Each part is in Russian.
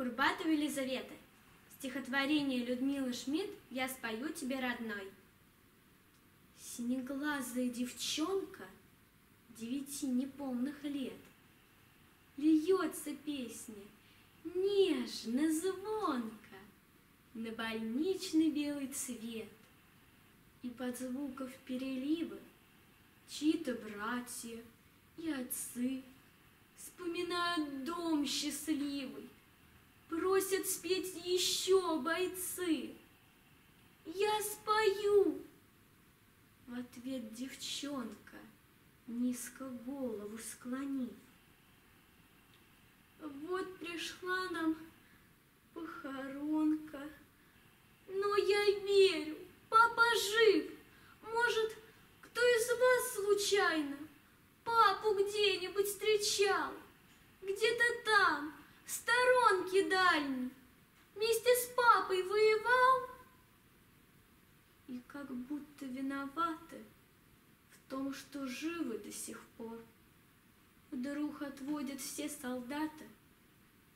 Курбатова Елизавета. Стихотворение Людмилы Шмидт «Я спою тебе, родной». Синеглазая девчонка девяти неполных лет Льется песня нежно, звонко На больничный белый цвет. И под звуков переливы Чьи-то братья и отцы Вспоминают дом счастливый, Просят спеть еще бойцы. Я спою! В ответ девчонка, низко голову склонив. Вот пришла нам похоронка, но я верю, папа жив. Может, кто из вас случайно папу где-нибудь встречал? Где-то там, дальней, вместе с папой воевал? И как будто виноваты в том, что живы до сих пор. Вдруг отводят все солдаты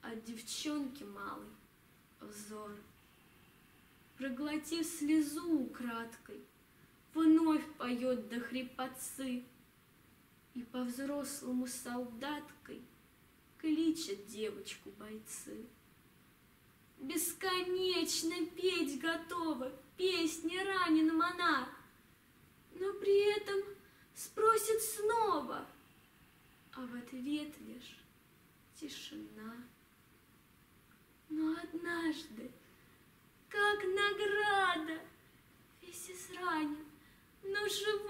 от девчонки малой взор. Проглотив слезу украдкой, вновь поет до хрипотцы и по-взрослому солдаткой кличет девочку бойцы. Бесконечно петь готова песни раненым она, но при этом спросит снова, а в ответ лишь тишина. Но однажды, как награда, весь изранен, но живой,